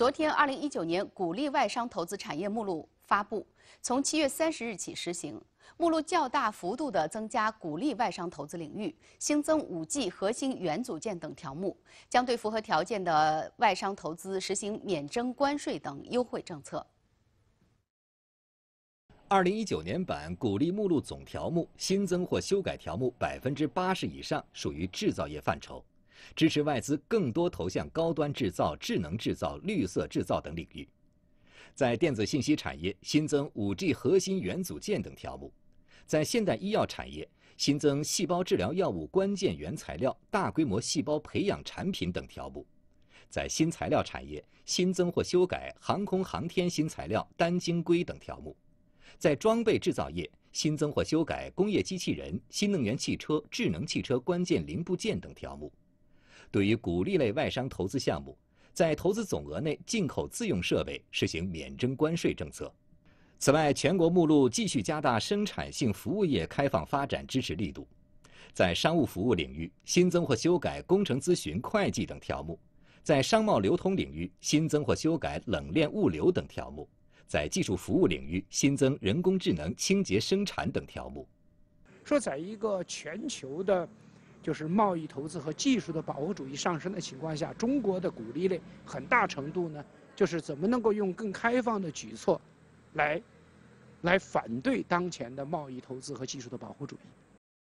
昨天，二零一九年鼓励外商投资产业目录发布，从七月三十日起实行。目录较大幅度地增加鼓励外商投资领域，新增五 G 核心元组件等条目，将对符合条件的外商投资实行免征关税等优惠政策。二零一九年版鼓励目录总条目新增或修改条目百分之八十以上属于制造业范畴，支持外资更多投向高端制造、智能制造、绿色制造等领域。在电子信息产业新增五 G 核心元组件等条目，在现代医药产业新增细胞治疗药物关键原材料、大规模细胞培养产品等条目，在新材料产业新增或修改航空航天新材料单晶硅等条目。在装备制造业新增或修改工业机器人、新能源汽车、智能汽车关键零部件等条目。对于鼓励类外商投资项目，在投资总额内进口自用设备实行免征关税政策。此外，全国目录继续加大生产性服务业开放发展支持力度，在商务服务领域新增或修改工程咨询、会计等条目；在商贸流通领域新增或修改冷链物流等条目。在技术服务领域新增人工智能、清洁生产等条目。说，在一个全球的，就是贸易投资和技术的保护主义上升的情况下，中国的鼓励类很大程度呢，就是怎么能够用更开放的举措，来，来反对当前的贸易投资和技术的保护主义。